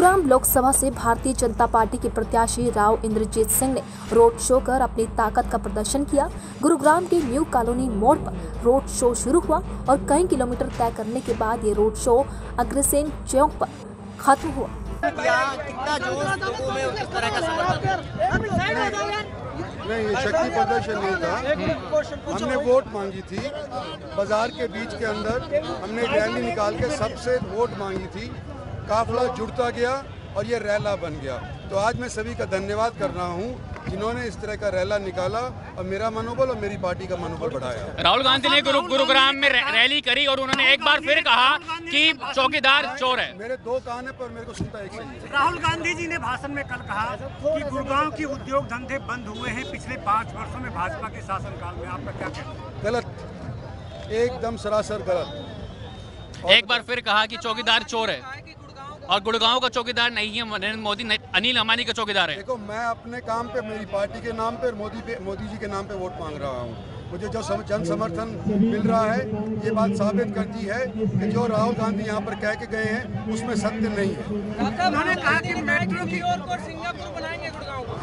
गुरुग्राम लोकसभा से भारतीय जनता पार्टी के प्रत्याशी राव इंद्रजीत सिंह ने रोड शो कर अपनी ताकत का प्रदर्शन किया। गुरुग्राम के न्यू कॉलोनी मोड़ पर रोड शो शुरू हुआ और कई किलोमीटर तय करने के बाद ये रोड शो अग्रसेन चौक पर खत्म हुआ। नहीं ये शक्ति प्रदर्शन नहीं था हमने वोट मांगी थी। बाज़ार के बीच के अंदर हमने रैली निकाल के सबसे वोट मांगी थी। काफला जुड़ता गया और ये रैला बन गया। तो आज मैं सभी का धन्यवाद कर रहा हूँ जिन्होंने इस तरह का रैला निकाला और मेरा मनोबल और मेरी पार्टी का मनोबल बढ़ाया। राहुल गांधी ने गुरु गुरुग्राम में रैली करी और उन्होंने एक बार फिर कहा कि चौकीदार चोर है। मेरे दो कान है पर मेरे को सुनता एक सही है। राहुल गांधी जी ने भाषण में कल कहा कि गुड़गांव की उद्योग धंधे बंद हुए हैं। पिछले पाँच वर्षो में भाजपा के शासनकाल में आपका क्या कहना गलत। एकदम सरासर गलत। एक बार फिर कहा कि चौकीदार चोर है। और गुड़गांव का चौकीदार नहीं है नरेंद्र मोदी अनिल अंबानी का चौकीदार है। देखो मैं अपने काम पे मेरी पार्टी के नाम पे मोदी पे मोदी जी के नाम पे वोट मांग रहा हूँ। मुझे जो जन समर्थन मिल रहा है ये बात साबित करती है कि जो राहुल गांधी यहाँ पर कह के गए हैं उसमें सत्य नहीं है। उन्होंने कहा कि मेट्रो की और सिंगापुर बनाएँगे गुड़गांव को।